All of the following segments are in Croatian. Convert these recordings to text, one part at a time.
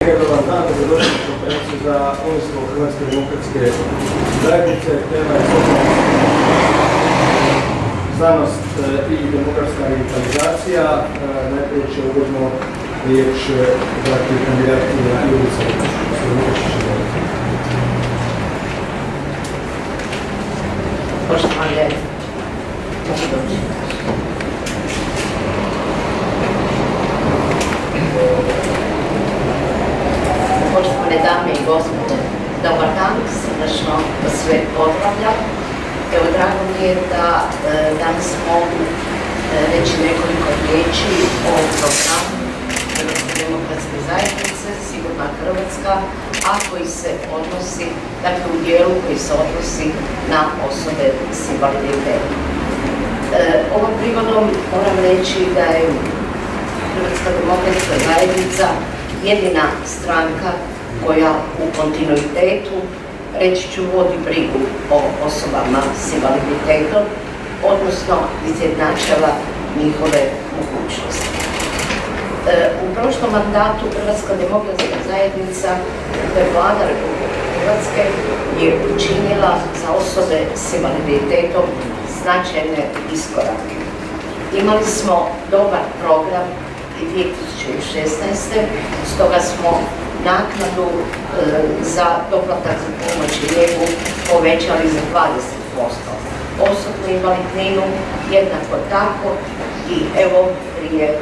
Na Hrvatske demokratske zajednice. Tema je i demografska revitalizacija. Najprije će uvodno dati kandidatkinja Ivica Poštovane, Poštovane dame i gospode, dobar dan, srdačno sve pozdravljam. Evo, drago mi je da e, danas mogu e, reći nekoliko riječi o programu Hrvatske demokratske zajednice, Sigurna Hrvatska, a koji se odnosi, dakle u dijelu koji se odnosi na osobe s invaliditetom. E, ovom prigodom moram reći da je Hrvatska demokratska zajednica jedina stranka koja u kontinuitetu, reći ću, vodi brigu o osobama s invaliditetom, odnosno izjednačava njihove mogućnosti. E, u prošlom mandatu Hrvatska demokratska zajednica, je vlada Republike Hrvatske, je učinila za osobe s invaliditetom značajne iskorake. Imali smo dobar program 2016. Stoga smo naknadu e, za doplatak za pomoć i njegu povećali za 20%. Osobnu invalidninu jednako tako i evo prije e,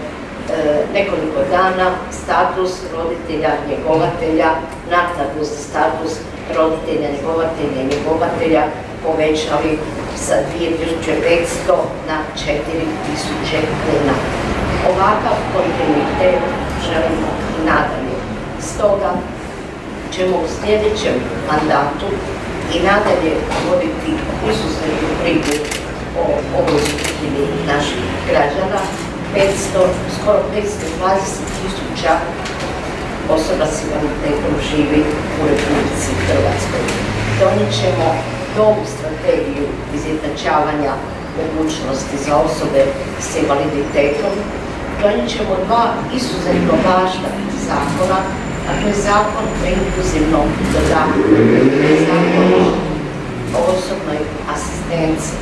nekoliko dana status roditelja njegovatelja, naknadu za status roditelja njegovatelja i njegovatelja povećali sa 2500 na 4000 kuna. Ovakav kontinuitet želimo nadalje. Stoga ćemo u sljedećem mandatu i nadalje voditi izuzetnu brigu o ovoj naših građana. 500, skoro 520 tisuća osoba s invaliditetom živi u Republici Hrvatskoj. Donijet ćemo novu strategiju izjednačavanja mogućnosti za osobe s invaliditetom. Donijet ćemo dva izuzetno važna zakona, a to je zakon o inkluzivnom dodatku zakon o osobnoj asistenciji.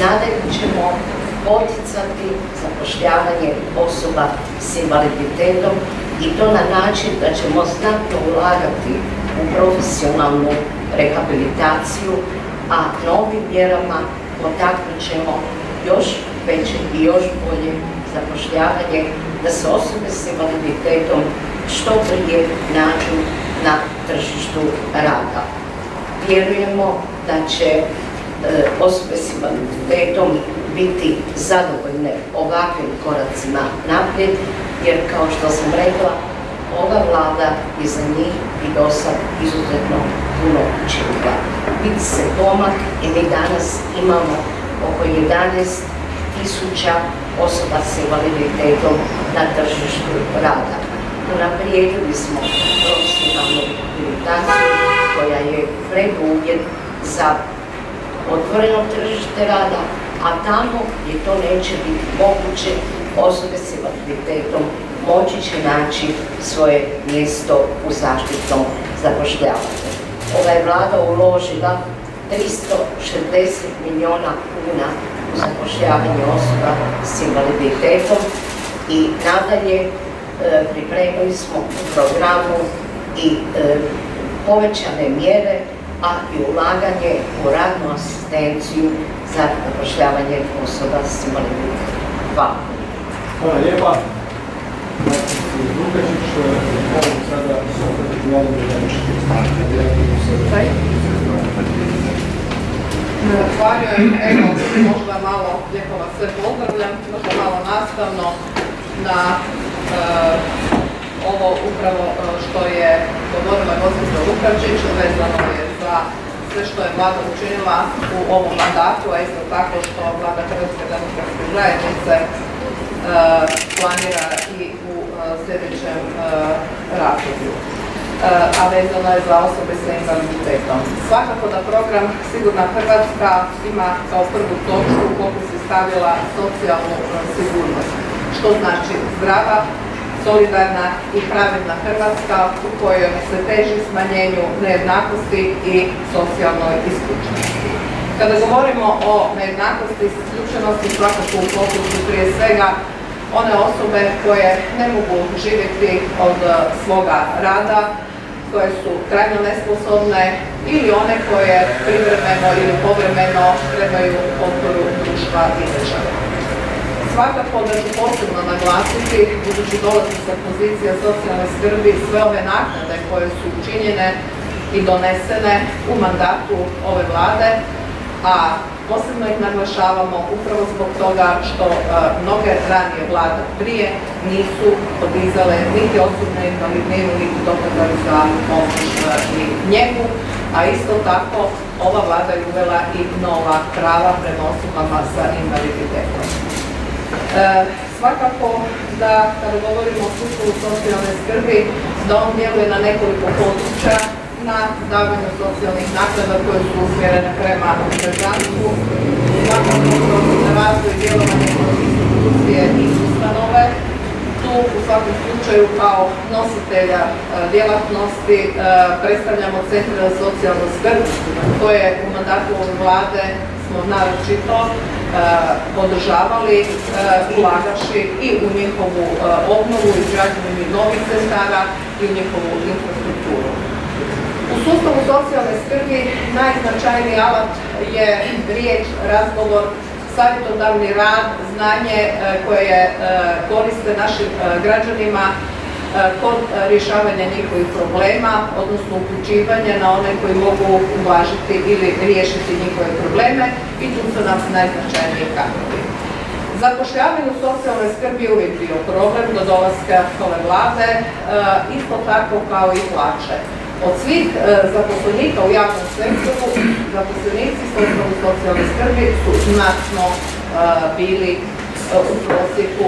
Nadalje ćemo poticati zapošljavanje osoba s invaliditetom i to na način da ćemo znatno ulagati u profesionalnu rehabilitaciju, a novim mjerama potaknut ćemo još veće i još bolje zapošljavanje da se osobe s invaliditetom što prije nađu na tržištu rada. Vjerujemo da će e, osobe s invaliditetom biti zadovoljne ovakvim koracima naprijed, jer kao što sam rekla, ova vlada je za njih i do sad izuzetno puno učinila. Vidi se pomak i mi danas imamo oko 11 tisuća osoba s invaliditetom na tržištu rada. Unaprijedili smo profesionalnu rehabilitaciju koja je preduvjet za otvoreno tržište rada, a tamo gdje to neće biti moguće, osobe s invaliditetom moći će naći svoje mjesto u zaštitnom zapošljavanju. Ova je vlada uložila 360 milijuna kuna zapošljavanje osoba s invaliditetom i nadalje e, pripremili smo u programu i e, povećane mjere, a i ulaganje u radnu asistenciju za zapošljavanje osoba s invaliditetom. Hvala. Hvala lijepa. Lukačić, mogu sada Zahvaljujem, evo, možda malo, lijepo vas sve pozdravljam, možda malo nastavno na eh, ovo upravo eh, što je govorila gospođa Lukačić, vezano je za sve što je vlada učinila u ovom mandatu, a isto tako što vlada Hrvatske demokratske zajednice eh, planira i u sljedećem razdoblju a vezano je za osobe sa invaliditetom. Svakako da program Sigurna Hrvatska ima kao prvu točku koliko se stavila socijalnu sigurnost, što znači zdrava, solidarna i pravedna Hrvatska u kojoj se teži smanjenju nejednakosti i socijalnoj isključenosti. Kada govorimo o nejednakosti i isključenosti svakako u fokusu prije svega one osobe koje ne mogu živjeti od svoga rada, koje su krajno nesposobne ili one koje privremeno ili povremeno trebaju potporu društva i države. Svakako da ću posebno naglasiti, budući dolazi sa pozicija socijalne skrbi, sve ove naknade koje su učinjene i donesene u mandatu ove vlade, a posebno ih naglašavamo upravo zbog toga što e, mnoge ranije vlade prije nisu podizale niti osobne invalidninu, niti doplatak za pomoć e, i njegu, a isto tako ova vlada je uvela i nova prava prema osobama sa invaliditetom. E, svakako da kada govorimo o sustavu socijalne skrbi, da on djeluje na nekoliko područja, na davanju socijalnih naknada koje su usmjerene prema građanstvu, kroz razvoj djelovanja institucije i ustanove. Tu u svakom slučaju kao nositelja e, djelatnosti e, predstavljamo centre za socijalnu skrb koje u mandatu ove vlade smo naročito e, podržavali ulagaši i u njihovu obnovu, izgrađenju novih centara i u njihovu infrastrukturu. Sustavu socijalne skrbi najznačajniji alat je riječ, razgovor, savjetodavni rad, znanje e, koje e, koriste našim e, građanima kod rješavanja njihovih problema, odnosno uključivanje na one koji mogu uvažiti ili riješiti njihove probleme i tu su nam najznačajniji kadrovi. Zapošljavanje u socijalnoj skrbi je uvijek bio problem do dolaska ove vlade, isto tako kao i plaće. Od svih e, zaposlenika u javnom sektoru, zaposlenici sustavu socijalne skrbi su znatno e, bili e, u prosjeku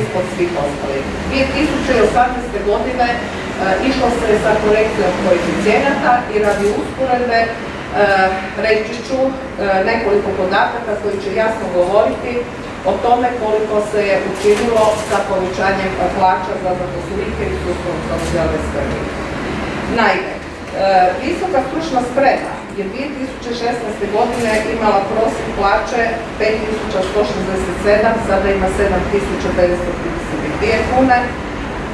ispod svih ostalih. 2018. godine išlo se sa korekcijom koeficijenata i radi usporedbe reći ću nekoliko podataka koji će jasno govoriti o tome koliko se je učinilo sa povećanjem plaća za zaposlenike i sustavu socijalne skrbi. Naime, e, visoka stručna sprema je 2016. godine imala prosjek plaće 5167, sada ima 7532 kune,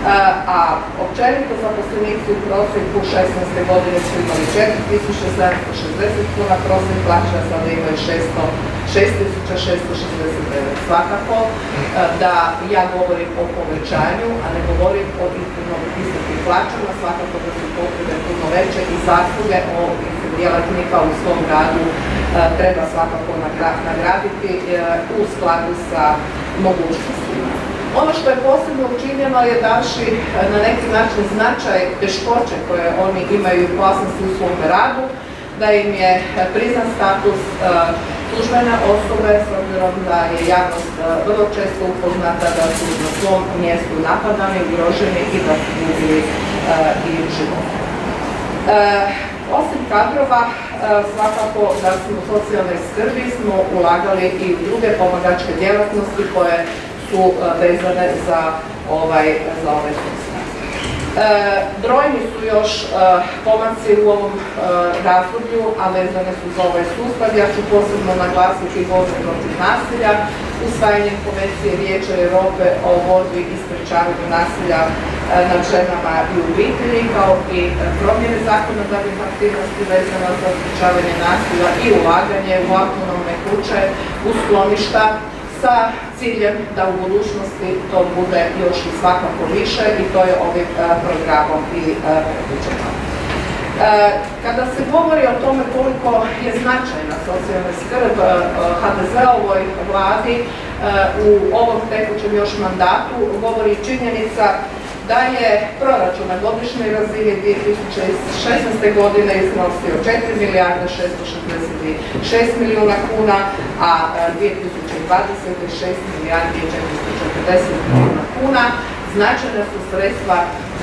a općenito zaposlenici u prosjeku 16. godine su imali 4760 kuna prosjek plaća, sada imaju 6669. Svakako e, da ja govorim o povećanju, a ne govorim o iskreno visokim plaćama, svakako da su potrebe puno veće i zasluge ovih djelatnika u svom radu e, treba svakako nagraditi e, u skladu sa mogućnostima. Ono što je posebno učinjeno je daši na neki način značaj teškoće koje oni imaju i opasnosti u svom radu, da im je priznan status službene osobe s obzirom da je javnost e, vrlo često upoznata da su na svom mjestu napadani, ugroženi i da su gubili e, i život. E, osim kadrova, svakako da smo u socijalnoj skrbi smo ulagali i u druge pomagačke djelatnosti koje su vezane za ovaj, ovaj E, brojni su još e, pomaci u ovom e, razdoblju, a vezane su za ovaj sustav. Ja ću posebno naglasiti borbu protiv nasilja, usvajanje konvencije Vijeća Europe o borbi i sprečavanju nasilja nad ženama i obitelji, kao i promjene zakonodavnih aktivnosti vezano za sprečavanje nasilja i ulaganje u autonomne kuće, u skloništa, sa ciljem da u budućnosti to bude još i svakako više i to je ovim e, programom i e, predviđeno. E, kada se govori o tome koliko je značajna socijalna skrb HDZ-ovoj vladi u ovom tekućem još mandatu, govori činjenica da je proračun na godišnjoj razini 2016. godine iznosio 4 milijarde 666 milijuna kuna, a 2020. 6 milijardi 440 milijuna kuna. značajna su sredstva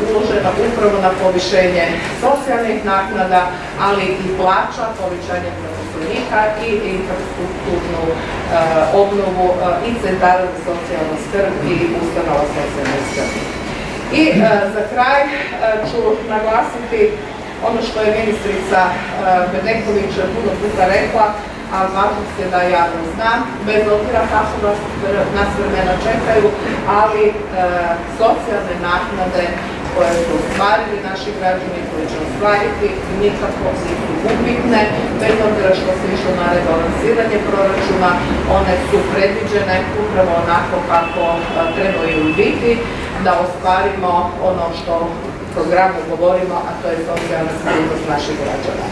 uložena upravo na povišenje socijalnih naknada, ali i plaća, povećanje zaposlenika i infrastrukturnu e, obnovu e, i centara za socijalnu skrb i ustanova socijalne skrbi. I e, za kraj ću naglasiti ono što je ministrica Bedeković puno puta rekla, a važno se da ja ne znam, bez obzira kako nas vremena čekaju, ali socijalne naknade koje su ostvarili naši građani, koje će ostvariti nikako nisu upitne, bez obzira što se išlo na rebalansiranje proračuna, one su predviđene upravo onako kako trebaju biti, da ostvarimo ono što u programu govorimo, a to je socijalna sigurnost naših građana.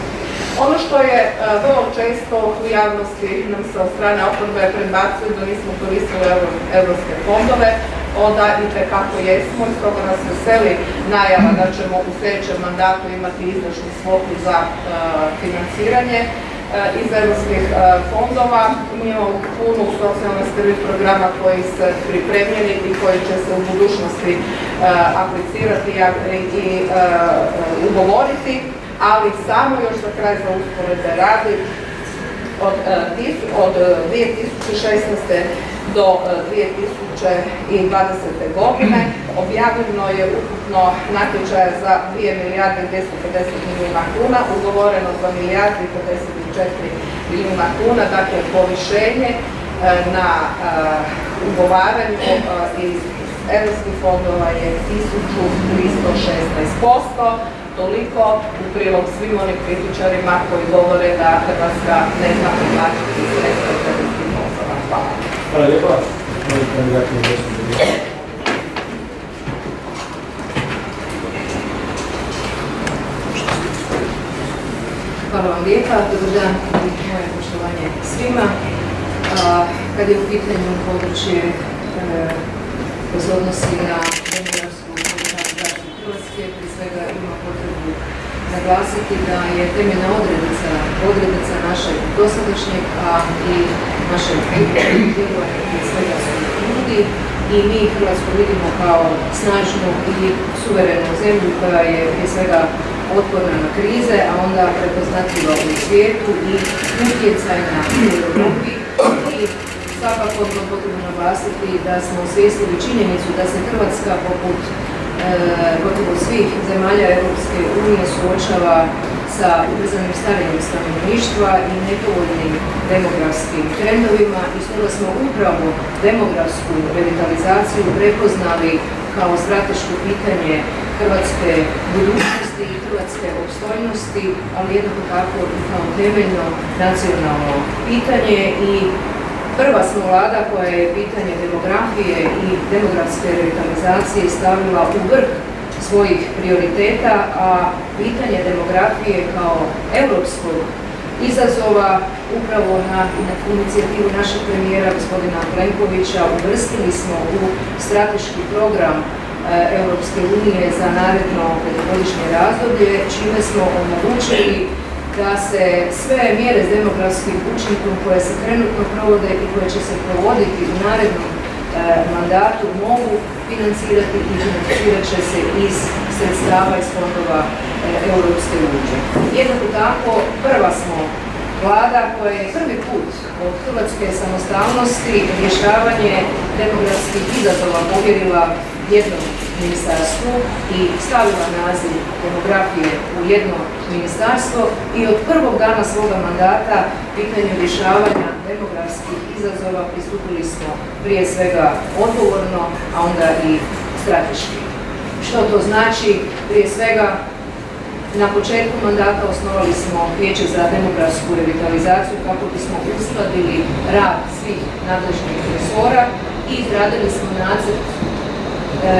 Ono što je vrlo često u javnosti nam se od strane oporbe predbacuju da nismo koristili evropske fondove, onda i tekako jesmo i stoga nas veseli najava da ćemo u sljedećem mandatu imati izvršnu svotu za e, financiranje e, iz europskih e, fondova. Mi imamo punu socijalne skrbi programa koji se pripremljeni i koji će se u budućnosti aplicirati i ugovoriti, ali samo još za kraj za usporede radi od 2016 do 2020. E, godine. Objavljeno je ukupno natječaja za 2 milijarde 250 milijuna kuna, ugovoreno za milijarde i 54 milijuna kuna, dakle povišenje e, na e, ugovaranju iz europskih fondova je 1316%, toliko u prilog svim onim kritičarima koji govore da Hrvatska ne zna privlačiti sredstva europskih fondova. Hvala. Hvala lijepa. Hvala vam lijepa, dobar dan i moje poštovanje svima. Kad je u pitanju područje koje se odnosi na demografsku zaštitu Hrvatske, prije svega ima potrebu naglasiti da je temeljna odrednica, odrednica našeg dosadašnjeg, a i našeg djelovanja prije svega su ljudi. I mi Hrvatsku vidimo kao snažnu i suverenu zemlju koja je prije svega otporna na krize, a onda prepoznatljiva u svijetu i utjecajna u Europi. I svakako potrebno naglasiti da smo osvijestili činjenicu da se Hrvatska poput gotovo svih zemalja Europske unije suočava sa ubrzanim starenjem stanovništva i nepovoljnim demografskim trendovima i stoga smo upravo demografsku revitalizaciju prepoznali kao strateško pitanje Hrvatske budućnosti i Hrvatske opstojnosti, ali jednako tako i kao temeljno nacionalno pitanje i Prva smo vlada koja je pitanje demografije i demografske revitalizacije stavila u vrh svojih prioriteta, a pitanje demografije kao europskog izazova upravo na, inicijativu našeg premijera gospodina Plenkovića uvrstili smo u strateški program e, Europske unije za naredno petogodišnje razdoblje, čime smo omogućili da se sve mjere s demografskim učinkom koje se trenutno provode i koje će se provoditi u narednom e, mandatu mogu financirati i financirat će se iz sredstava iz fondova e, Europske unije. Jednako tako prva smo vlada koja je prvi put od Hrvatske samostalnosti rješavanje demografskih izazova povjerila jednom ministarstvu i stavila naziv demografije u jedno ministarstvo i od prvog dana svoga mandata pitanju rješavanja demografskih izazova pristupili smo prije svega odgovorno, a onda i strateški. Što to znači? Prije svega na početku mandata osnovali smo Vijeće za demografsku revitalizaciju kako bismo uskladili rad svih nadležnih resora i izradili smo nacrt E,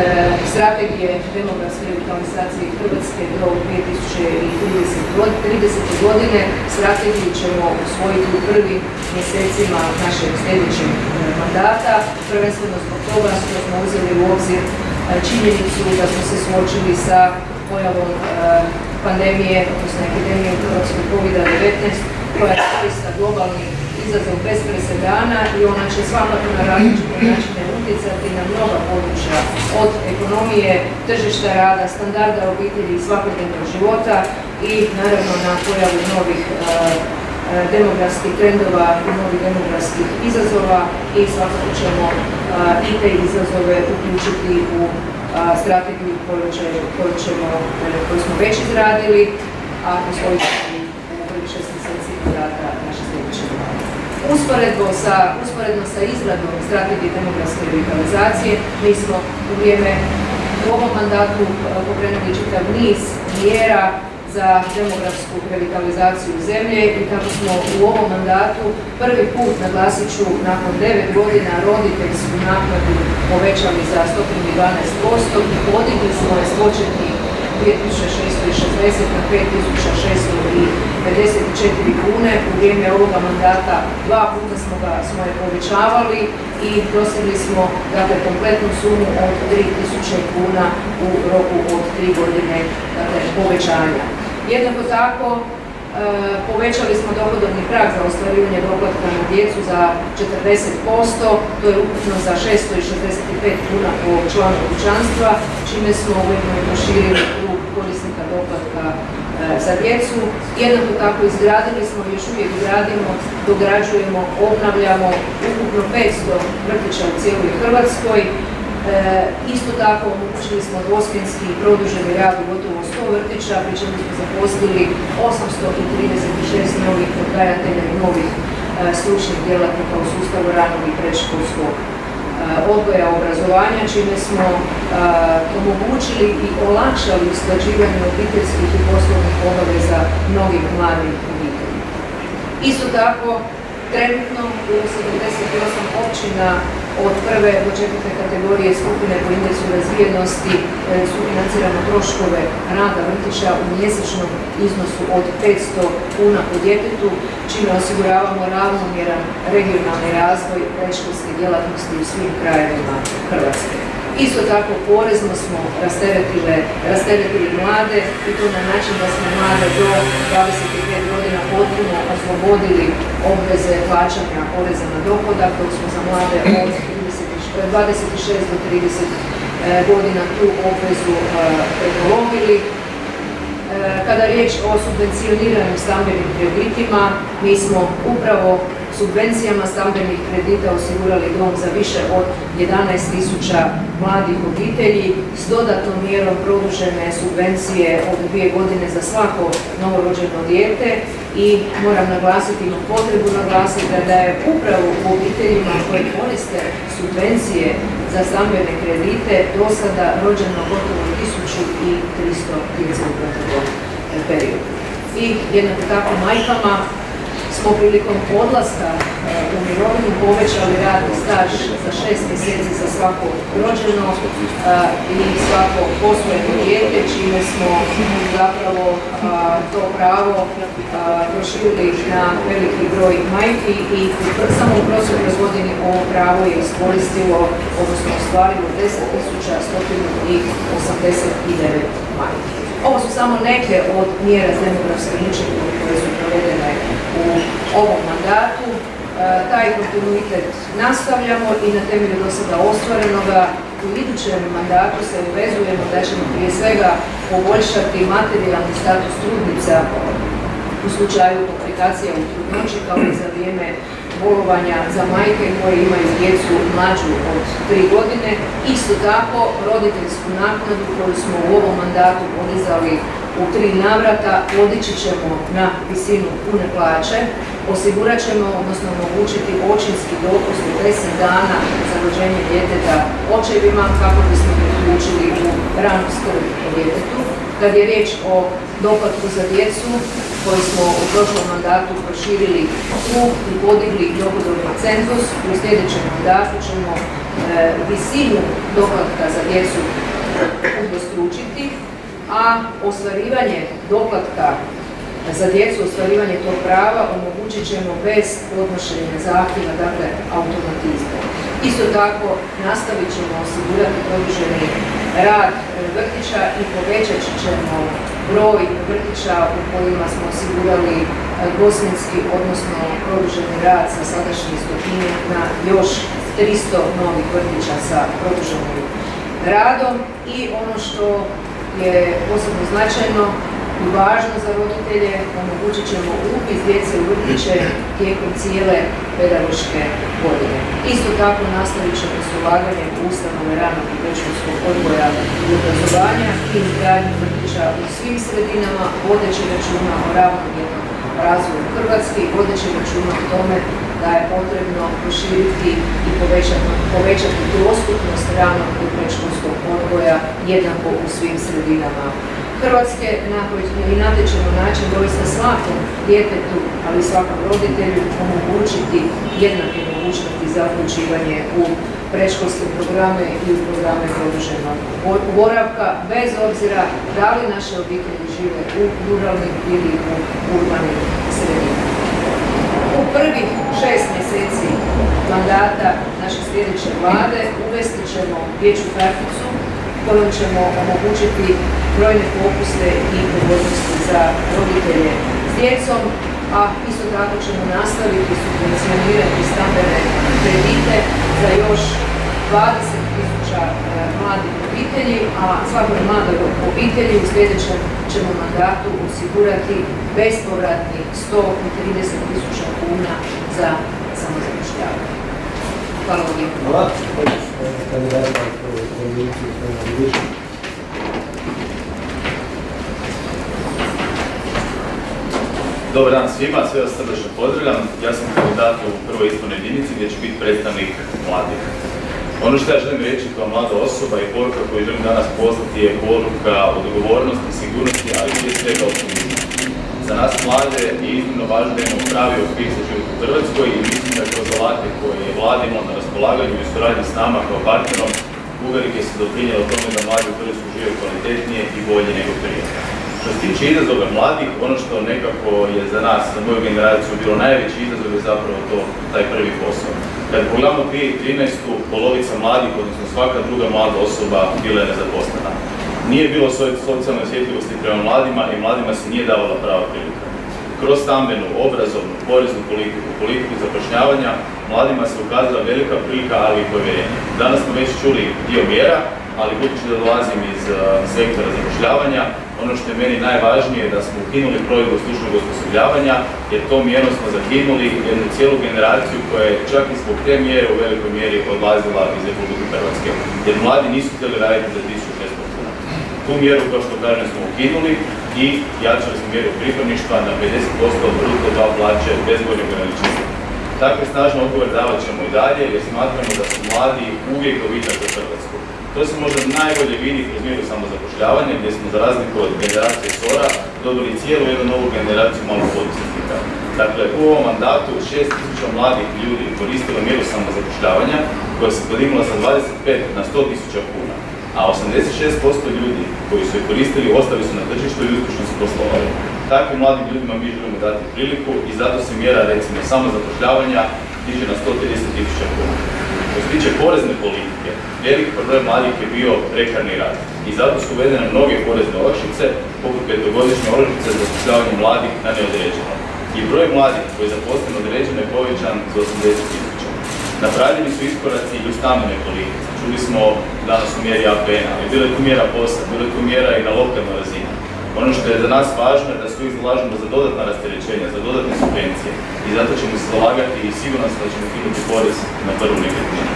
strategije demografske revitalizacije Hrvatske do 2030. godine. Strategiju ćemo usvojiti u prvim mjesecima našeg sljedećeg e, mandata, prvenstveno zbog toga što smo uzeli u obzir e, činjenicu da smo se suočili sa pojavom pandemije, odnosno epidemije u Hrvatskoj COVID-19, koja je zaista globalni izazov bez presedana i ona će svakako na različite načine utjecati na mnoga područja od ekonomije, tržišta rada, standarda obitelji i svakodnevnog života i naravno na pojavu novih demografskih trendova i novih demografskih izazova i svakako ćemo e, i te izazove uključiti u strategiju koju, ćemo, koju smo već izradili, a usvojiti u prvih šest mjeseci mandata naše sljedeće Usporedno sa, usporedno sa izradom strategije demografske revitalizacije, mi smo u vrijeme u ovom mandatu pokrenuli čitav niz mjera za demografsku revitalizaciju zemlje i kako smo u ovom mandatu prvi put, naglasit ću, nakon 9 godina roditeljsku naknadu povećali za 112% i podigli smo je s početnih 2660 na 5654 kune. U vrijeme ovoga mandata dva puta smo ga smo je povećavali i dosegli smo dakle, kompletnu sumu od 3000 kuna u roku od 3 godine dakle, povećanja. Jednako tako e, povećali smo dohodovni prag za ostvarivanje doplatka na djecu za 40%, to je ukupno za 665 kuna po članu kućanstva, čime smo ujedno i proširili krug korisnika doplatka e, za djecu. Jednako tako izgradili smo, još uvijek gradimo, dograđujemo, obnavljamo ukupno 500 vrtića u cijeloj Hrvatskoj, isto tako omogućili smo dvosmjenski produženi rad u gotovo 100 vrtića, pri čemu smo zaposlili 836 novih odgajatelja i novih e, stručnih djelatnika u sustavu ranog i predškolskog e, odgoja obrazovanja, čime smo omogućili i olakšali usklađivanje obiteljskih i poslovnih obaveza mnogim mladim obiteljima. Isto tako, trenutno u 78 općina od prve do četvrte kategorije skupine po indeksu razvijenosti e, sufinanciramo troškove rada vrtića u mjesečnom iznosu od 500 kuna po djetetu, čime osiguravamo ravnomjeran regionalni razvoj predškolske djelatnosti u svim krajevima Hrvatske. Isto tako porezno smo rasteretili mlade i to na način da smo mlade do 25 godina potpuno oslobodili obveze plaćanja poreza na dohodak, dok smo za mlade od 26 do 30 e, godina tu obvezu e, prepolovili. E, kada riječ o subvencioniranju stambenim kreditima, mi smo upravo subvencijama stambenih kredita osigurali dom za više od 11.000 mladih obitelji s dodatnom mjerom produžene subvencije od dvije godine za svako novorođeno dijete i moram naglasiti, imam potrebu naglasiti da je upravo u obiteljima koje koriste subvencije za stambene kredite do sada rođeno gotovo 1300 djece u periodu. I jednako tako majkama smo prilikom odlaska e, u mirovinu povećali radni staž za šest mjeseci za svako rođeno e, i svako posvojeno dijete, čime smo zapravo to pravo proširili na veliki broj majki i samo u prošloj godini ovo pravo je iskoristilo, odnosno ostvarilo 10.189 majki. Ovo su samo neke od mjera demografske inicijative koje su provedene u ovom mandatu. E, taj kontinuitet nastavljamo i na temelju do sada ostvarenoga u idućem mandatu se uvezujemo da ćemo prije svega poboljšati materijalni status trudnica u slučaju komplikacija u trudnoći kao i za vrijeme bolovanja za majke koje imaju djecu mlađu od 3 godine. Isto tako roditeljsku naknadu koju smo u ovom mandatu podizali u tri navrata podići ćemo na visinu pune plaće, osigurat ćemo, odnosno omogućiti očinski dopust u 10 dana za rođenje djeteta očevima kako bismo priključili u ranu skrb o djetetu. Kad je riječ o doplatku za djecu, koji smo u prošlom mandatu proširili krug i podigli dohodovni cenzus, u sljedećem mandatu ćemo e, visinu doplatka za djecu udostručiti, a ostvarivanje doplatka za djecu, ostvarivanje tog prava omogućit ćemo bez podnošenja zahtjeva, dakle automatizma. Isto tako nastavit ćemo osigurati produženi rad vrtića i povećat ćemo broj vrtića u kojima smo osigurali dvosmjenski, odnosno produženi rad sa sadašnjih stotinje na još 300 novih vrtića sa produženim radom i ono što je posebno značajno i važno za roditelje, omogućit ćemo upis djece u vrtiće tijekom cijele pedagoške godine. Isto tako nastavit ćemo s ulaganjem u ustanove ranog i predškolskog odgoja i obrazovanja i izgradnju vrtića u svim sredinama, vodeći računa o ravnomjernom razvoju Hrvatske i vodeći računa o tome da je potrebno proširiti i povećati, dostupnost ranog i predškolskog odgoja jednako u svim sredinama Hrvatske koji i na ćemo način doista svakom djetetu, ali i svakom roditelju omogućiti jednake mogućnosti za uključivanje u predškolske programe i u programe produženog boravka, bez obzira da li naše obitelji žive u ruralnim ili u urbanim sredinama. U prvih šest mjeseci mandata naše sljedeće vlade uvesti ćemo dječju karticu kojom ćemo omogućiti brojne popuste i pogodnosti za roditelje s djecom, a isto tako ćemo nastaviti subvencionirati stambene kredite za još 20.000 e, mladih obitelji, a svakoj mladoj obitelji u sljedećem ćemo mandatu osigurati bespovratnih 130.000 kuna za samozapošljavanje. Hvala vam lijepo. Hvala. Dobar dan svima, sve vas srdečno pozdravljam. Ja sam kandidat u prvoj izbornoj jedinici gdje će biti predstavnik mladih. Ono što ja želim reći kao mlada osoba i poruka koju želim danas poslati je poruka odgovornosti, sigurnosti, ali prije svega optimizma. Za nas mlade je iznimno važno da imamo pravi okvir za život u Hrvatskoj i mislim da kroz alate koje je vlada imala na raspolaganju i suradnji s nama kao partnerom uvelike se doprinjelo tome da mladi u Hrvatskoj žive kvalitetnije i bolje nego prije. Što se tiče izazova mladih, ono što nekako je za nas, za moju generaciju, bilo najveći izazov je zapravo to, taj prvi posao. Kad pogledamo 2013. polovica mladih, odnosno svaka druga mlada osoba bila je nezaposlena. Nije bilo socijalne osjetljivosti prema mladima i mladima se nije davala prava prilika. Kroz stambenu, obrazovnu, poreznu politiku, politiku zapošljavanja, mladima se ukazala velika prilika, ali i povjerenje. Danas smo već čuli dio mjera, ali budući da dolazim iz uh, sektora zapošljavanja, ono što je meni najvažnije je da smo ukinuli provedbu stručnog osposobljavanja, jer tom mjerom smo zakinuli jednu cijelu generaciju koja je čak i zbog te mjere u velikoj mjeri odlazila iz Republike Hrvatske, jer mladi nisu htjeli raditi za 1600 kuna. Tu mjeru, kao što kažem, smo ukinuli i jačali smo mjeru pripravništva na 50% bruto dva plaće bez gornjeg ograničenja. Takve snažne odgovor davat ćemo i dalje jer smatramo da su mladi uvijek dovitak za Hrvatsku. To se možda najbolje vidi kroz mjeru samozapošljavanja gdje smo za razliku od generacije SORA dobili cijelu jednu novu generaciju malog poduzetnika. Dakle, u ovom mandatu 6000 mladih ljudi koristilo mjeru samozapošljavanja koja se podigla sa 25 na 100.000 kuna, a 86% ljudi koji su je koristili ostali su na tržištu i uspješno su poslovali. Takvim mladim ljudima mi želimo dati priliku i zato se mjera recimo samozapošljavanja diže na 130.000 kuna. Što se tiče porezne politike, velik problem mladih je bio prekarni rad i zato su uvedene mnoge porezne olakšice, poput petogodišnje olakšice za zapošljavanje mladih na neodređeno. I broj mladih koji je zaposlen određeno je povećan za 80 tisuća. Napravljeni su iskoraci i u stambene politike. Čuli smo danas u mjeri APN, ali bilo je tu mjera posla, bilo je tu mjera i na lokalnoj razini. Ono što je za nas važno je da svi izlažemo za dodatna rasterećenja, za dodatne subvencije i zato ćemo se zalagati i sigurno se da ćemo kinuti porez na prvu nekretninu.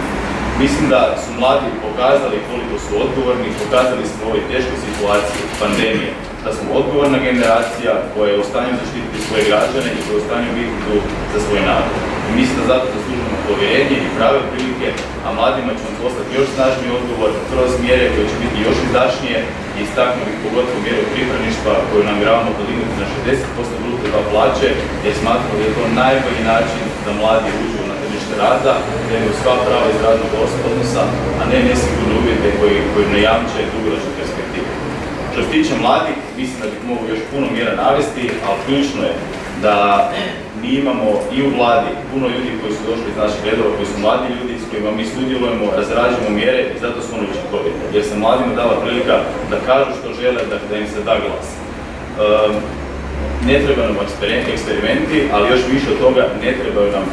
Mislim da su mladi pokazali koliko su odgovorni, pokazali smo ovoj teškoj situaciji pandemije, da smo odgovorna generacija koja je u stanju zaštititi svoje građane i koja je u stanju biti tu za svoj narod. I mislim da zato zaslužujemo povjerenje i prave prilike, a mladima ćemo poslati još snažniji odgovor kroz mjere koje će biti još izdašnije i istaknuti pogotovo mjeru pripravništva koju namjeravamo podignuti na 60% bruto plaće, jer smatramo da je to najbolji način da mladi uđu na tržište rada, da imaju sva prava iz radnog odnosa, a ne nesigurne uvjete koji, koji ne jamče dugoročnu perspektivu. Što se tiče mladih, mislim da bih mogu još puno mjera navesti, ali ključno je da mi imamo i u vladi puno ljudi koji su došli iz naših redova, koji su mladi ljudi s kojima mi sudjelujemo, razrađujemo mjere i zato smo oni učinkoviti. Jer se mladima dala prilika da kažu što žele, da, da im se da glas. Ehm, ne trebaju nam eksperimenti, ali još više od toga ne trebaju nam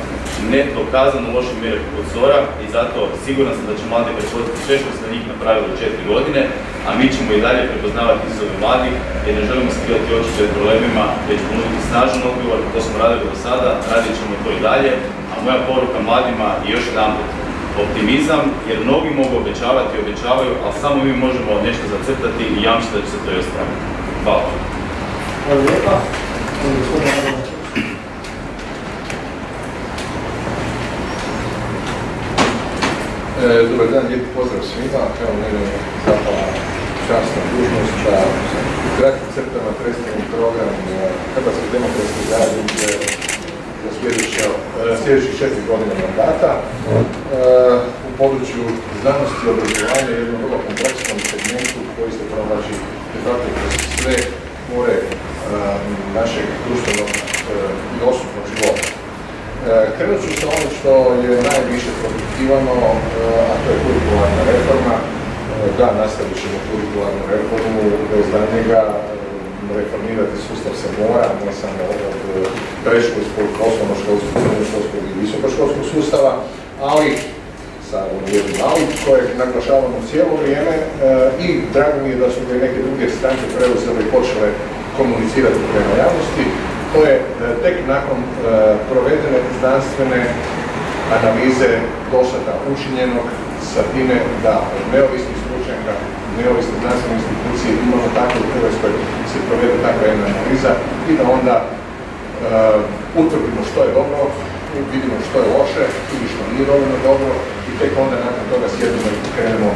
nedokazano loše mjere kod SORA i zato siguran sam da će mladi prepoznati sve što na njih napravilo u četiri godine, a mi ćemo i dalje prepoznavati izazove mladih jer ne želimo skrivati oči pred problemima, već ponuditi snažan odgovor, to smo radili do sada, radit ćemo to i dalje, a moja poruka mladima je još jedan optimizam, jer mnogi mogu obećavati i obećavaju, ali samo mi možemo nešto zacrtati i jamčiti da će se to i ostvariti. Hvala. Hvala lijepa. E, dobar dan, lijep pozdrav svima. Evo mene je zapala častna dužnost da u kratkim crtama predstavim program e, Hrvatske demokratske zajednice za e, sljedećih četiri godine mandata. U području znanosti i obrazovanja jednom vrlo kompleksnom segmentu koji se provlači de kroz sve more našeg društvenog i osobnog života. E, krenut ću sa ono što je najviše propitivano, e, a to je kurikularna reforma. Da, nastavit ćemo kurikularnu reformu, bez danjega, reformirati sustav se mora, ne samo od predškolskog, osnovnoškolskog, srednjoškolskog i visokoškolskog sustava, ali sa jednim ali kojeg naglašavamo cijelo vrijeme i drago mi je da su neke druge stranke preuzele i počele komunicirati prema javnosti to je e, tek nakon e, provedene znanstvene analize do sada učinjenog sa time da od neovisnih stručnjaka, neovisne znanstvene institucije imamo tako u Hrvatskoj se provede takva jedna analiza i da onda e, utvrdimo što je dobro, vidimo što je loše ili što nije dovoljno dobro i tek onda nakon toga sjedimo i krenemo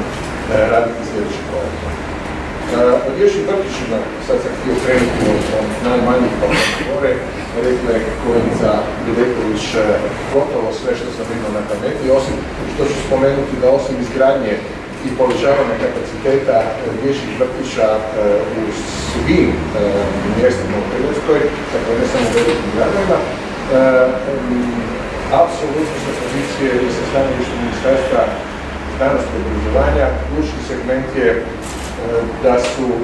raditi sljedeći projekt. O dječjim vrtićima, sad sam htio krenuti od najmanjih pa gore, rekla je kolegica Videković gotovo sve što sam imao na pameti, osim što ću spomenuti da osim izgradnje i povećavanja kapaciteta dječjih vrtića u svim mjestima u Hrvatskoj, dakle ne samo u velikim gradovima, apsolutno sa pozicije i sa stanovišta ministarstva znanosti i obrazovanja, ključni segment je da su e,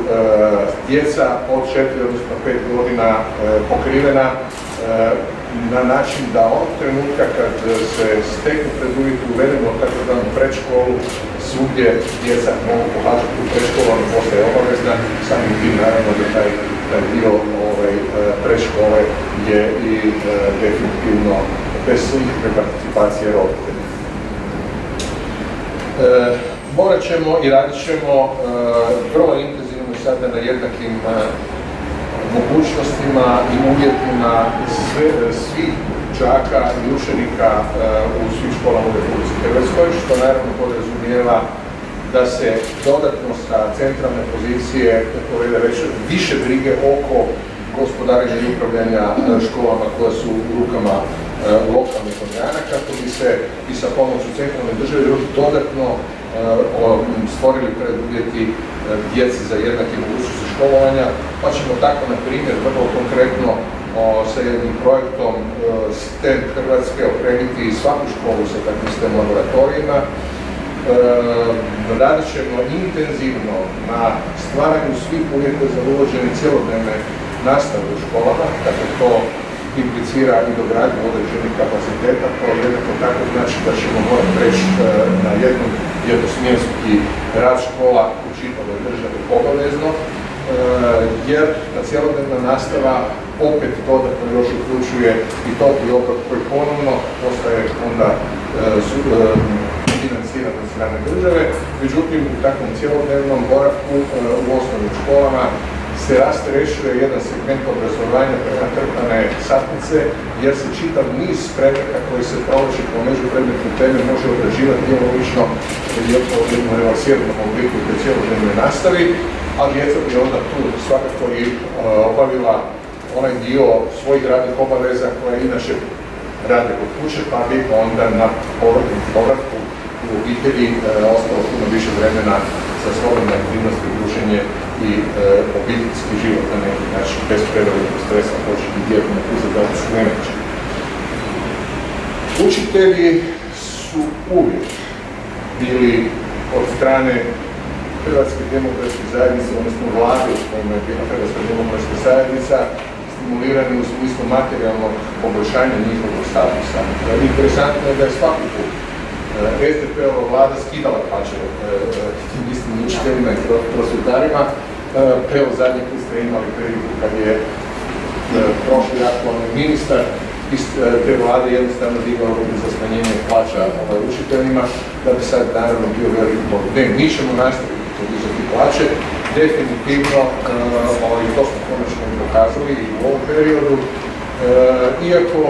djeca od 4 odnosno 5 godina e, pokrivena e, na način da od trenutka kad se steknu preduvjeti uvedemo takozvanu predškolu, svugdje djeca mogu pohađati u predškolu, ona postaje obavezna, samim tim naravno da taj, dio ovaj, predškole je i definitivno bez svih participacije roditelja morat ćemo i radit ćemo e, vrlo intenzivno sada na jednakim e, mogućnostima i uvjetima svih čaka i učenika e, u svim školama u Republici Hrvatskoj, što naravno podrazumijeva da se dodatno sa centralne pozicije povede već više brige oko gospodarenja i upravljanja školama koja su u rukama lokalnih organa kako bi se i sa pomoću centralne države dodatno stvorili preduvjeti e, djeci za jednake mogućnosti školovanja, pa ćemo tako, na primjer, vrlo konkretno sa jednim projektom e, STEM Hrvatske opremiti svaku školu sa takvim STEM laboratorijima. Radit ćemo intenzivno na stvaranju svih uvjeta za uvođenje cjelodnevne nastave u školama, dakle to implicira i dogradnju određenih kapaciteta, to jednako tako znači da ćemo morati reći na jednom jednosmjenski rad škola u čitavoj državi obavezno, e, jer ta cjelodnevna nastava opet dodatno još uključuje i topli obrok koji ponovno postaje onda e, e, financiran od strane države. Međutim, u takvom cjelodnevnom boravku u osnovnim školama se rasterećuje jedan segment obrazovanja prenatrpane satnice, jer se čitav niz predmeta koji se provlači po međupredmetnoj teme može odraživati djelomično ili u jednom relaksiranom obliku u cijelodnevnoj nastavi, a djeca bi onda tu svakako i uh, obavila onaj dio svojih radnih obaveza koje inače rade kod kuće, pa bi onda na povratku u obitelji uh, ostalo puno više vremena za slobodne aktivnosti, druženje i e, obiteljski život na neki način, bez prevelikog stresa, početi na tu zadatu nemoći. Učitelji su uvijek bili od strane Hrvatske demokratske zajednice, odnosno vlade u kojima je bila Hrvatska demokratska zajednica, stimulirani u smislu materijalnog poboljšanja njihovog statusa. Interesantno je da je svaki put eh, SDP-ova vlada skidala plaće tim istim učiteljima i prosvjetarima. Evo zadnji put ste imali priliku kad je prošli aktualni ministar iz te vlade jednostavno digao ruku za smanjenje plaća ovaj, učiteljima, da bi sad naravno bio veliki problem. Mi ćemo nastaviti podizati plaće, definitivno, ovaj, to smo konačno pokazali i u ovom periodu, iako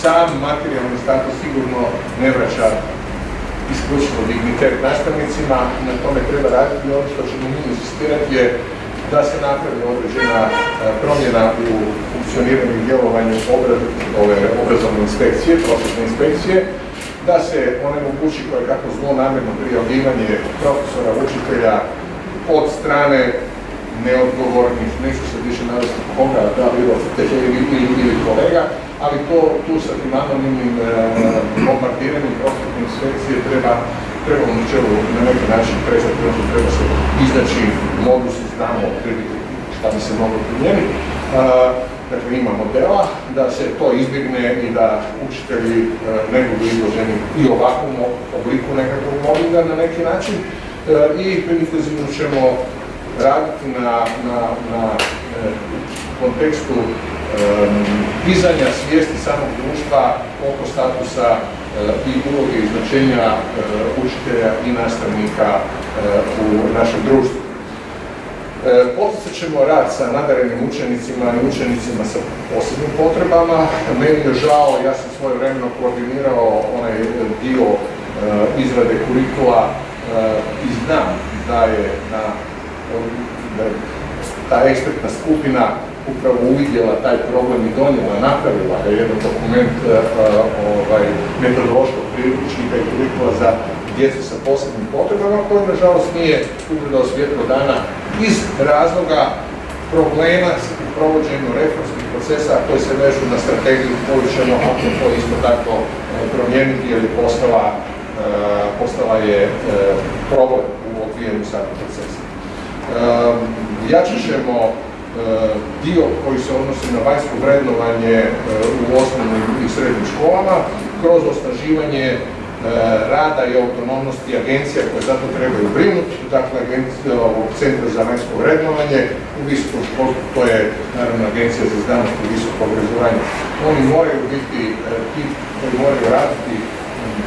sam materijalni status sigurno ne vraća isključivo dignitet nastavnicima, na tome treba raditi ono što ćemo mi insistirati je da se napravi određena promjena u funkcioniranju i djelovanju obrazovne inspekcije, prosvjetne inspekcije, da se onemogući koje kako zlonamjerno prijavljivanje profesora, učitelja od strane neodgovornih, neću se više navesti koga, da li ili, ili, kolega, ali to tu sa tim anonimnim e, bombardiranjem prosvjetne inspekcije treba treba u načelu na neki način prestati, treba se iznaći modus, znamo otprilike šta bi se moglo primijeniti. Dakle, ima modela da se to izbjegne i da učitelji e, ne budu izloženi i ovakvom obliku nekakvog mobbinga na neki način. E, I intenzivno ćemo raditi na, na, na e, kontekstu dizanja svijesti samog društva oko statusa i uloge i značenja učitelja i nastavnika u našem društvu. Poticat ćemo rad sa nadarenim učenicima i učenicima sa posebnim potrebama. Meni je žao, ja sam svoje vremeno koordinirao onaj dio izrade kurikula i znam da je na, ta ekspertna skupina upravo uvidjela taj problem i donijela, napravila je jedan dokument ovaj, metodološkog priručnika i kurikula za djecu sa posebnim potrebama, koji nažalost nije ugledao svjetlo dana iz razloga problema s provođenju reformskih procesa koji se vežu na strategiju ćemo ako to isto tako e, promijeniti jer je postala, e, postala je e, problem u okviru sadnog procesa. Jačat ćemo dio koji se odnosi na vanjsko vrednovanje u osnovnim i srednjim školama kroz osnaživanje E, rada i autonomnosti agencija koje zato trebaju brinuti, dakle agencija ovog centra za vanjsko vrednovanje u visokom školstvu, to je naravno agencija za znanost i visoko obrazovanje. Oni moraju biti ti koji moraju raditi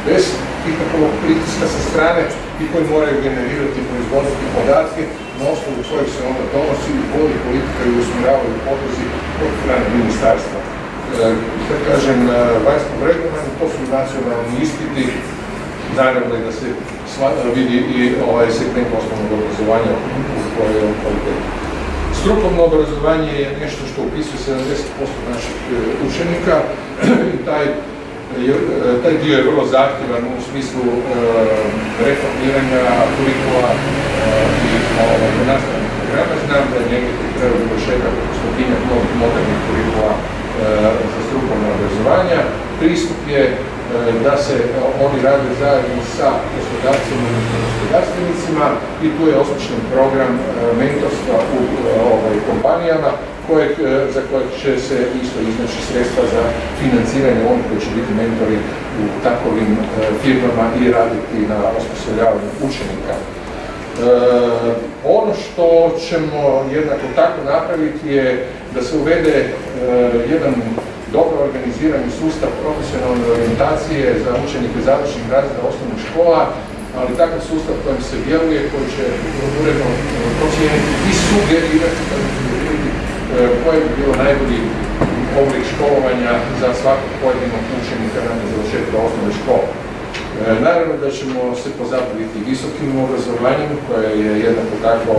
bez ikakvog pritiska sa strane i koji moraju generirati i proizvoditi podatke na osnovu kojih se onda donosi i vodi politika i usmjeravaju potezi od strane ministarstva. E, kažem vanjsko vrednovanje, to su nacionalni ispiti, naravno da se vidi i ovaj segment osnovnog obrazovanja u kojoj je kvaliteti. Strukovno obrazovanje je nešto što upisuje 70% naših e, učenika i taj, e, taj dio je vrlo zahtjevan u smislu reformiranja kurikula i nastavnih programa. Znam da je negdje treba dovršetak stotinjak novih modernih kurikula za strukovno obrazovanja. Pristup je e, da se oni rade zajedno sa poslodavcima i gospodarstvenicima i tu je osmišljen program mentorstva u ovaj, kompanijama za koje će se isto iznaći sredstva za financiranje onih koji će biti mentori u takovim firmama i raditi na osposobljavanju učenika. Ono što ćemo jednako tako napraviti je da se uvede e, jedan dobro organizirani sustav profesionalne orijentacije za učenike završnih razreda osnovnih škola, ali takav sustav kojem se vjeruje, koji će uredno procijeniti i sugerirati, e, koji bi bilo najbolji oblik školovanja za svakog pojedinog učenika na završetka osnovne škole. E, naravno da ćemo se pozabaviti visokim obrazovanjem koje je jednako tako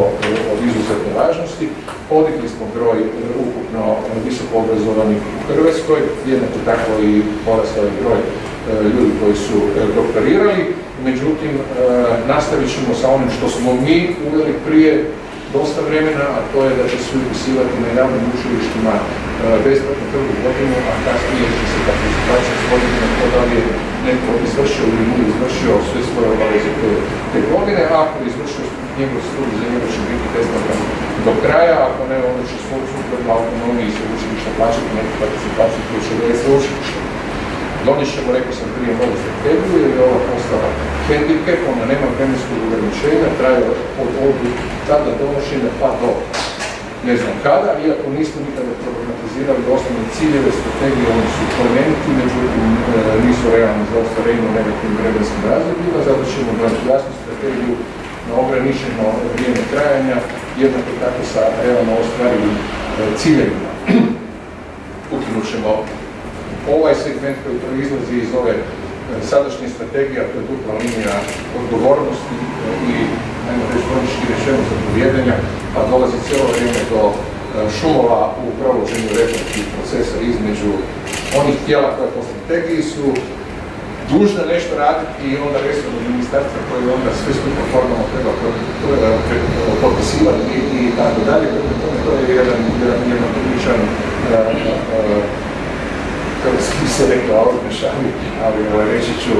od izuzetne važnosti. Podigli smo broj e, ukupno visoko obrazovanih u Hrvatskoj, jednako tako i porastao broj e, ljudi koji su doktorirali. Međutim, nastavit ćemo sa onim što smo mi uveli prije dosta vremena, a to je da će se upisivati na javnim učilištima e, besplatno prvu godinu, a kasnije će se participacija svoditi na to da li je neko izvršio ili nije izvršio sve svoje obaveze te godine, a ako je izvršio njegov studij za njega će biti besplatan do kraja, ako ne, onda će svoj sukladno autonomiji sveučilišta plaćati neku participaciju koju će da je sveučilište. Donijet ćemo, rekao sam prije, novu strategiju jer je ova postala handicap, ona nema vremenskog ograničenja, traje od ovdje tada donošenja pa do ne znam kada, iako nismo nikada problematizirali osnovne ciljeve strategije, oni su plemeniti, međutim e, nisu realni za ostvarenje u nekakvim vremenskim razlogima, zato ćemo donati jasnu strategiju na ograničeno vrijeme trajanja, jednako tako sa realno ostvarivim e, ciljevima. Ukinut ćemo ovaj segment koji proizlazi iz ove e, sadašnje strategije, a to je dupla linija odgovornosti i, ajmo reći, politički rečeno zapovjedanja, pa dolazi cijelo vrijeme do e, šumova u provođenju reformskih procesa između onih tijela koje po strategiji su dužne nešto raditi i onda resornog ministarstva koje onda sve skupo formalno treba potpisivati i tako dalje. To je jedan, jedan, jedan kako bi se rekao ovdje šali, ali ovaj, reći ću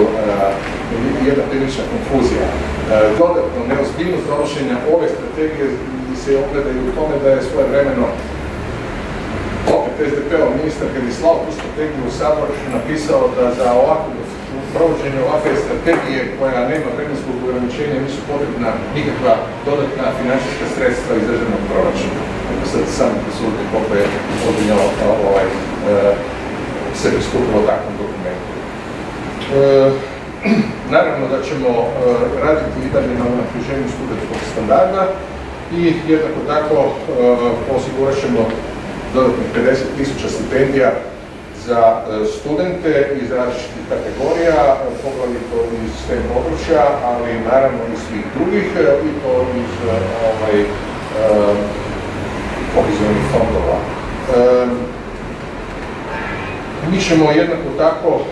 jedna prilična konfuzija. Dodatno, neozbiljnost donošenja ove strategije se ogleda i u tome da je svoje vremeno opet SDP-ov ministar kad je slao tu strategiju u Sabor napisao da za ovakvu provođenje ovakve strategije koja nema vremenskog ograničenja nisu potrebna nikakva dodatna financijska sredstva iz državnog proračuna. Sad sam presudite koliko je odinjalo ovaj, se pristupilo takvom dokumentu. E, naravno da ćemo e, raditi i dalje na unapređenju studentskog standarda i jednako tako e, osigurat ćemo dodatnih 50 tisuća stipendija za studente iz različitih kategorija, poglavito iz STEM područja, ali naravno i svih drugih i to iz ovaj, fondova. Mi ćemo jednako tako e,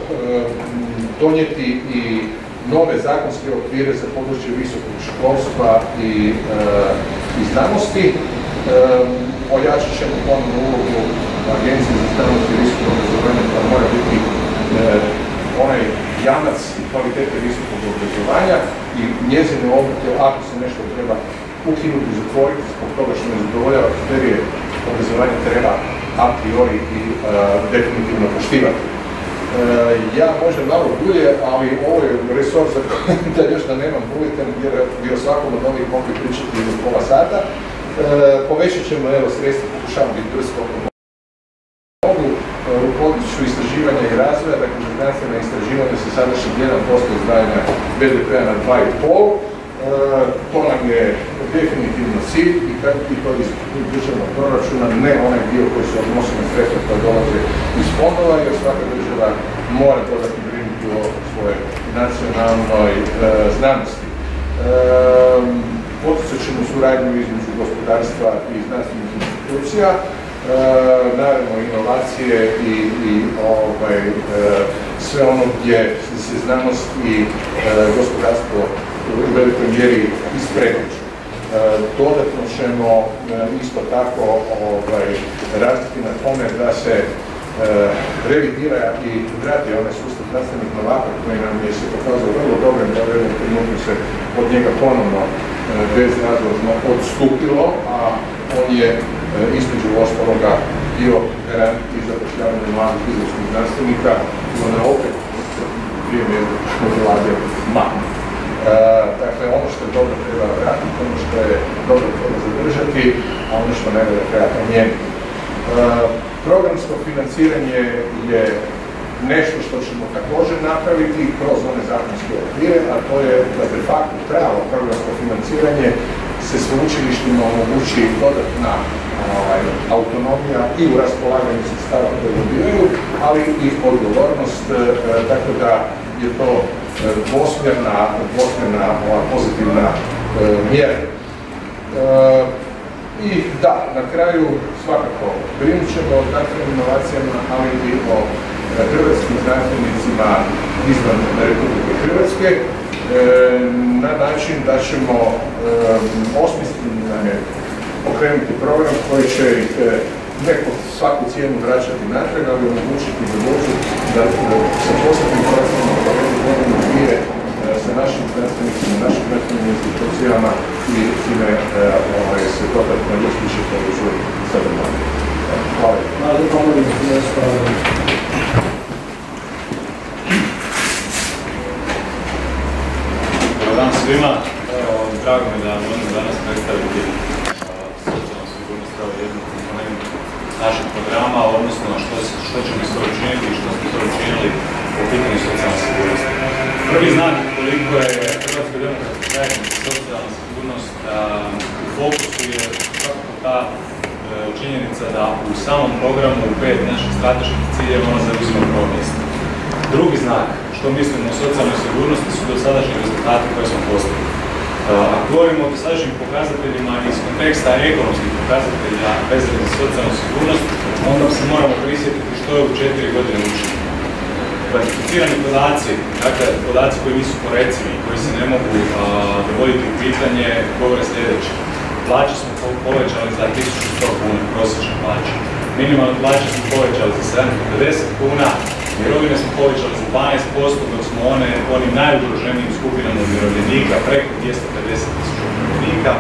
donijeti i nove zakonske okvire za područje visokog školstva i, e, znanosti. E, ćemo ponovno ulogu Agencije za znanost i visoko obrazovanje koja mora biti onaj jamac kvalitete visokog obrazovanja i njezine odluke ako se nešto treba ukinuti, zatvoriti zbog toga što ne zadovoljava kriterije obrazovanja treba a priori i e, definitivno poštivati. E, ja možda malo dulje, ali ovo je resor za da još da nemam bulletin jer bi o svakom od ovih mogli pričati do pola sata. E, povećat ćemo evo sredstva, pokušavamo biti brzo mogu u području istraživanja i razvoja, dakle za znanstvene istraživanja se sadašnji 1% izdvajanja BDP-a na 2,5%, to nam je definitivno cilj i to iz državnog proračuna, ne onaj dio koji se odnosi na sredstva koje dolaze iz fondova, jer svaka država mora dodatno brinuti o svojoj nacionalnoj e, znanosti. E, suradnju između gospodarstva i znanstvenih institucija, e, naravno inovacije i, i ovaj, e, sve ono gdje se znanost i gospodarstvo u velikoj mjeri ispregliču. E, dodatno ćemo e, isto tako ovaj, raditi na tome da se e, revidira i vrati onaj sustav znanstvenih novaka koji nam je se pokazao vrlo dobrim da u trenutku se od njega ponovno bezrazložno odstupilo, a on je između ostaloga bio garant i zapošljavanja mladih izvršnih znanstvenika i onda opet vrijeme vlade manje. Dakle, ono što je dobro treba vratiti, ono što je dobro treba zadržati, a ono što ne treba promijeniti. Programsko financiranje je nešto što ćemo također napraviti kroz one zakonske okvire, a to je da de facto trajalo programsko financiranje se sveučilištima omogući dodatna ovaj, autonomija i u raspolaganju sredstava koje dobivaju, ali i odgovornost, e, tako da je to dvosmjerna, dvosmjerna pozitivna e, mjera. E, I da, na kraju svakako brinut ćemo o takvim inovacijama, ali i o hrvatskim znanstvenicima izvan Republike Hrvatske e, na način da ćemo osmisliti pokrenuti program koji će ih ne po svaku cijenu vraćati natrag, ali omogućiti da dođu da sa posebnim povedu godinu dvije sa našim znanstvenicima, našim znanstvenim institucijama i time ovaj, se toga na uspješi povežu sa domom. Hvala. Hvala lijepo, molim mjesto. Dobar dan svima. Evo, drago mi da možemo danas predstaviti socijalnu sigurnost kao jednu komponentu našeg programa, odnosno što, što ćemo sve učiniti i što smo sve učinili po pitanju socijalne sigurnosti. Prvi znak koliko je Hrvatska demokratska zajednica socijalna sigurnost u fokusu je svakako ta e, činjenica da u samom programu u pet naših strateških ciljeva ona prvo mjesto. Drugi znak što mislimo o socijalnoj sigurnosti su dosadašnji rezultati koje smo postigli. Ako govorimo o dosadašnjim pokazateljima iz konteksta ekonomskih pokazatelja vezanih za socijalnu sigurnost, onda se moramo prisjetiti što je u četiri godine učinjeno. Kvantificirani podaci, dakle podaci koji nisu porecivi, koji se ne mogu dovoditi u pitanje, govore sljedeće. Plaće smo povećali za 1100 kuna prosječne plaće. Minimalne plaće smo povećali za 750 kuna, Mirovine smo povećali za 12%, dok smo one, onim najugroženijim skupinama umirovljenika, preko 250 tisuća umirovljenika,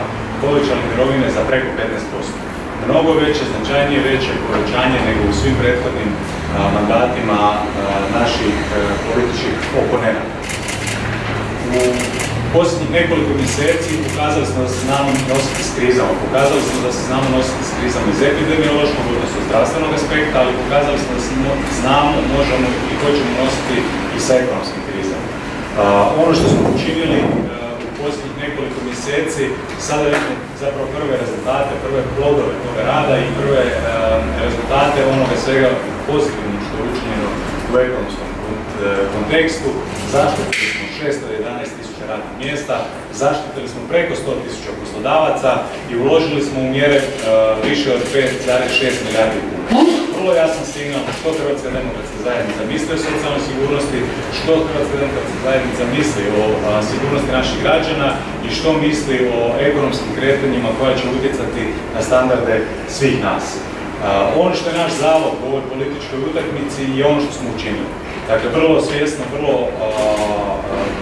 povećali mirovine za preko 15%. Mnogo veće, značajnije veće povećanje nego u svim prethodnim mandatima naših političkih oponenta. U posljednjih nekoliko mjeseci pokazali smo da se znamo nositi s krizama. Pokazali smo da se znamo nositi s krizama iz epidemiološkog, odnosno zdravstvenog aspekta, ali pokazali smo da se znamo, možemo i hoćemo nositi i sa ekonomskim krizama. ono što smo učinili u posljednjih nekoliko mjeseci, sada vidimo zapravo prve rezultate, prve plodove toga rada i prve rezultate onoga svega pozitivnog što je učinjeno u ekonomskom kontekstu. Zaštitili smo 611 tisuća radnih mjesta, zaštitili smo preko 100 tisuća poslodavaca i uložili smo u mjere više od 5,6 milijardi kuna. Vrlo jasan signal što Hrvatska demokratska zajednica misli o socijalnoj sigurnosti, što Hrvatska demokratska zajednica misli o sigurnosti naših građana i što misli o ekonomskim kretanjima koja će utjecati na standarde svih nas. ono što je naš zavod u ovoj političkoj utakmici je ono što smo učinili. Dakle, vrlo svjesno, vrlo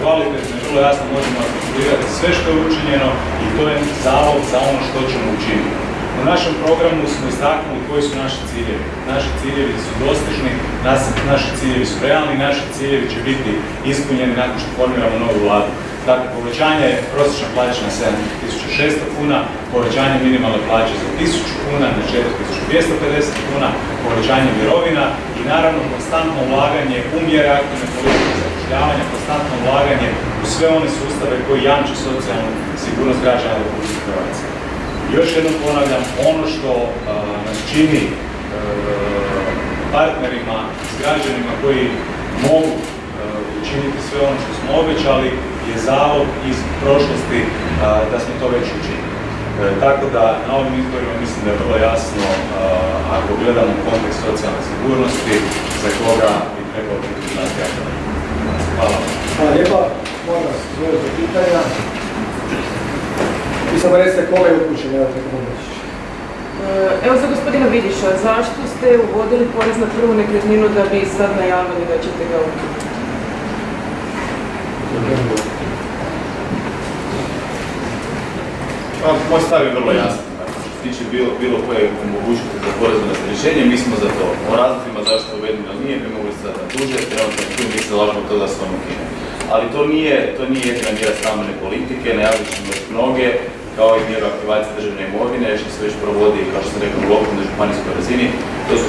kvalitetno i vrlo jasno možemo artikulirati sve što je učinjeno i to je zavod za ono što ćemo učiniti. U našem programu smo istaknuli koji su naši ciljevi. Naši ciljevi su dostižni, naši ciljevi su realni, naši ciljevi će biti ispunjeni nakon što formiramo novu vladu. Dakle, povećanje prosječne plaće na 7600 kuna, povećanje minimalne plaće za 1000 kuna na 4250 kuna, povećanje mirovina i naravno konstantno ulaganje u mjere aktivne politike zapošljavanja, konstantno ulaganje u sve one sustave koji jamče socijalnu sigurnost građana Republike Hrvatske. Još jednom ponavljam, ono što nas čini partnerima s građanima koji mogu učiniti sve ono što smo obećali je zavod iz prošlosti da smo to već učinili. E, tako da na ovim izborima mislim da je vrlo jasno ako gledamo kontekst socijalne sigurnosti za koga bi trebalo biti znati Hvala. Hvala lijepa. Molim vas, pitanja. I samo recite koga je upućen, evo tako e, Evo za gospodina Vidiša, zašto ste uvodili porez na prvu nekretninu da bi sad najavili da ćete ga ukinuti? Pa, moj stav je vrlo jasan. Što se tiče bilo, bilo koje mogućnosti za porezno rasterećenje, mi smo za to. O razlozima zašto uvedeno nije, mi mogli se da tuže, trenutno tu mi se lažemo to da se ono ukine. Ali to nije, to nije jedina mjera stambene politike, najavit ćemo još mnoge, kao i mjeru aktivacije državne imovine, što se već provodi, kao što sam rekao, u lokalnoj županijskoj razini. To su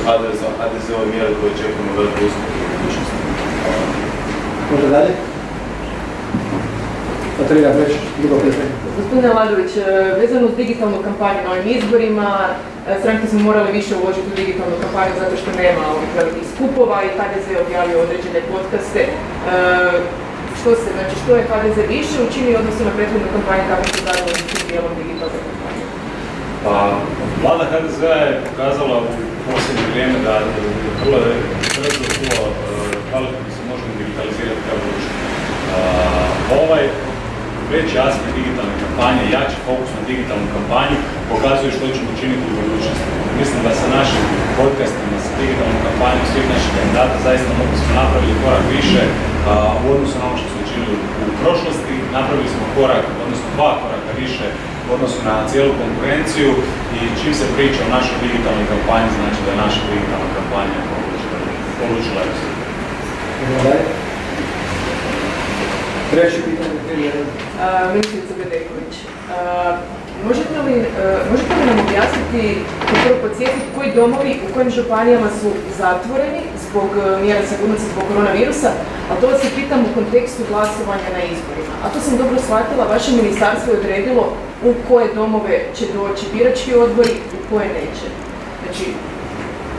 HDZ-ove mjere koje očekujemo veliko uspjeh u budućnosti. Može dalje? Katarina Brečić, drugo pitanje. Gospodine Ladović, e, vezano uz digitalnu kampanju na ovim izborima, e, stranke smo morali više uložiti u digitalnu kampanju zato što nema ovih velikih skupova i HDZ je objavio određene podcaste. E, što se, znači što je HDZ više učinio odnosno na prethodnu kampanju kako se s tim dijelom digitalne kampanje? Pa, vlada HDZ je pokazala u posljednje vrijeme da vrlo brzo, vrlo kvalitetno se možemo digitalizirati kao društvo. Ovaj veći aspekt digitalne kampanje, jači fokus na digitalnu kampanju, pokazuje što ćemo učiniti u budućnosti. Mislim da sa našim podcastima, sa digitalnom kampanjom svih naših kandidata zaista mogu smo napravili korak više u odnosu na ono što smo učinili u prošlosti. Napravili smo korak, odnosno dva koraka više u odnosu na cijelu konkurenciju i čim se priča o našoj digitalnoj kampanji, znači da je naša digitalna kampanja polučila Treće pitanje, Ministrica Bedeković, možete li, možete li nam objasniti, prvo podsjetiti koji domovi u kojim županijama su zatvoreni zbog mjera sigurnosti zbog koronavirusa, a to vas i pitam u kontekstu glasovanja na izborima. Ako sam dobro shvatila, vaše ministarstvo je odredilo u koje domove će doći birački odbori, u koje neće. Znači,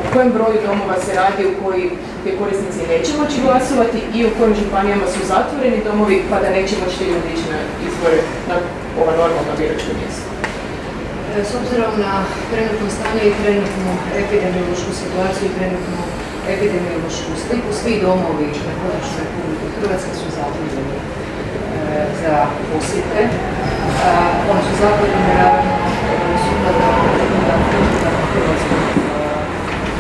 u kojem broju domova se radi u koji gdje korisnici neće moći glasovati i u kojim županijama su zatvoreni domovi pa da neće moći ljudi ići na izbore na ova normalna biračka mjesta. E, s obzirom na trenutno stanje i trenutnu epidemiološku situaciju i trenutnu epidemiološku sliku, svi domovi na području Republike Hrvatske su zatvoreni e, za posjete. E, oni su zatvoreni naravno sukladno Hrvatskog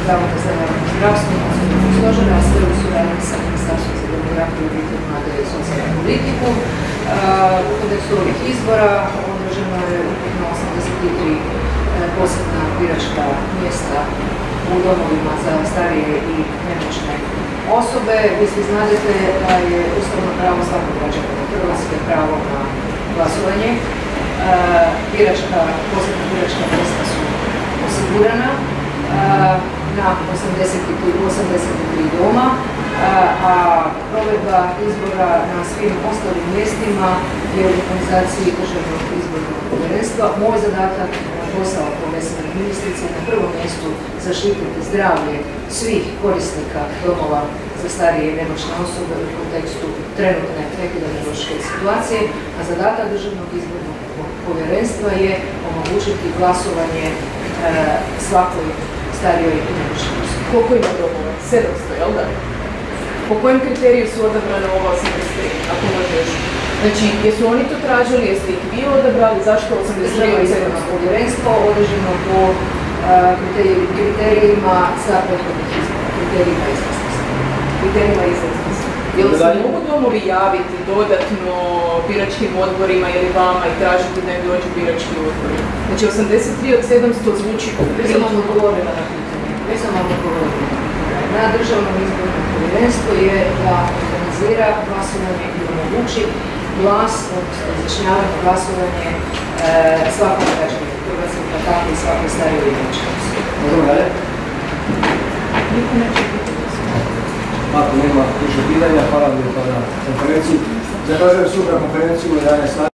Zavoda za javno zdravstvo, stožera, sve u suradnji sa Ministarstvom za demografiju, obitelj, mlade i socijalnu politiku. U kodeksu ovih izbora održano je ukupno 83 e, posebna biračka mjesta u domovima za starije i nemoćne osobe. Vi svi znadete da je ustavno pravo svakog građana Hrvatske pravo na glasovanje. E, biračka, posebna biračka mjesta su osigurana na 83 doma, a provedba izbora na svim ostalim mjestima je u organizaciji državnog izbornog povjerenstva. Moj zadatak posao povesene ministrice na prvom mjestu zaštititi zdravlje svih korisnika domova za starije i nemoćne osobe u kontekstu trenutne epidemiološke situacije, a zadatak državnog izbornog povjerenstva je omogućiti glasovanje e, svakoj starijoj i Koliko ima domova? 700, jel da? Po kojem kriteriju su odabrane ova 83, ako može još? Znači, jesu oni to tražili, jeste ih vi odabrali, zašto 83 izborno povjerenstvo određeno po kriterijima sa prethodnih izbora, kriterijima izvrsnosti. Kriterijima izvrsnosti. Jel se mogu domovi javiti dodatno biračkim odborima ili vama i tražiti da im dođu birački odbori? Znači 83 od 700 zvuči Već sam vam odgovorila na pitanje. Već sam vam odgovorila. Na državnom izbornom povjerenstvu je da organizira glasovanje i omogući glas, odnosno izjašnjavanje glasovanje e, svakom građanu Hrvatske, pa tako i svakoj starijoj i Možemo dalje? Niko neće biti Ako nema više pitanja, hvala vam na konferenciju. Zahvaljujem sutra konferenciju u 11